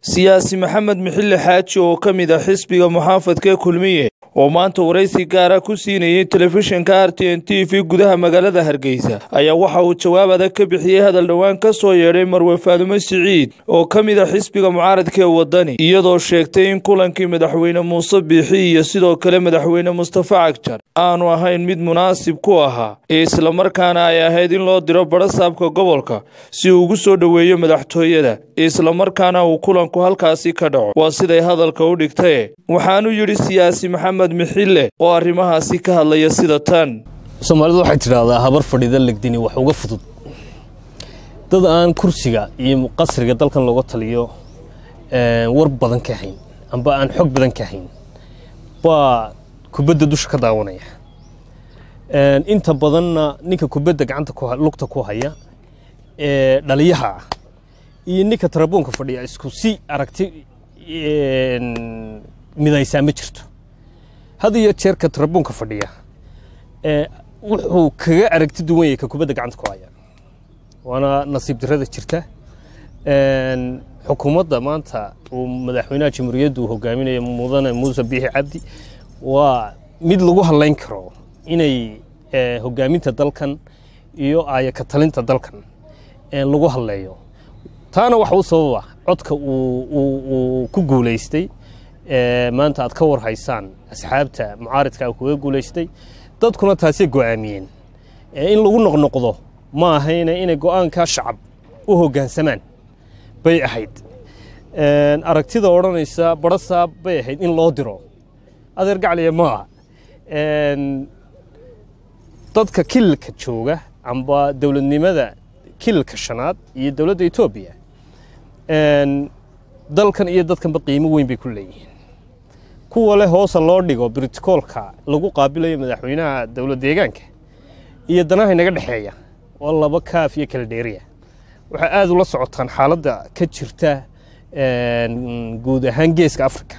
siyaasi maxamed mixille xaaji oo ka mid ah xisbiga muxaafadka kulmiye oo maanta waraysi gaara ku siinayay telefishinka r t n t v gudaha magaalada hargeysa. Ayaa waxa uu jawaab adag ka bixiyey hadal dhowaan ka soo yeedhay marwe faadumo siciid oo ka mid a xisbiga mucaaradka ee waddani iyadoo sheegtay in kulankii madaxweyne muuse biixi iyo sidoo kale madaxweyne mustafa cagjar aanu ahayn mid munaasib ku ahaa. Ee islamarkaana ay ahayd in loo diro badhasaabka gobolka si ugu soo dhoweeyo madaxtooyada islamarkaana uu kulanku halkaasi ka dhaco. Waa siday hadalka u dhigtae waxaanu yidhi siyaasi maxamed mixille oo arrimahaasi ka hadlaya sida tan. Soomaalidu waxay tidhaahdaa habar fadhida legdini wax uga fudud. Dad aan kursiga iyo qasriga dalkan looga taliyo war badan ka hayn amba aan xog badan ka hayn baa kubadda dusha ka daawanaya. Inta badanna ninka kubadda gacanta lugta ku haya ee dhaliyaha ah iyo ninka tarabuunka fadhiya isku si aragti midaysaa ma jirto had iyo jeerka tarabuunka fadhiya. Wuxuu kaga aragti duwan yahay ka kubadda gacanta ku haya. Waana nasiib darada jirta. Xukuumadda maanta uu madaxweynaha jamhuuriyaddu hogaaminayo mudane muuse biixi cabdi waa mid lagu hadlayn karo inay hogaaminta dalkan iyo ayaka talinta dalkan lagu hadleeyo taana waxa u sababa codka uu ku guulaystay maanta aad ka war haysaan asxaabta mucaaridka kuga guulaystay dadkuna taasay go'aamiyeen. In lagu noqnoqdo ma ahayna inay go'aankaa shacab u hoggaansamaan bay ahayd. Aragtida odhanaysa badhasaab bay ahayd in loo diro. Adeer gacliya maaha dadka kililka jooga amba dowladnimada kililka shanaad iyo dowladda etoobiya dalkan iyo dadkanba qiimo weyn bay ku leeyihiin kuwa leh hoosa loo dhigo britokoolka lagu qaabilayo madaxweynaha dowlad deegaanka iyo danaha inaga dhexeeya waa laba kaaf iyo kala dheeriya waxaa aada ula socotaan xaaladda ka jirta guud ahaan geeska africa